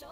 Chỗ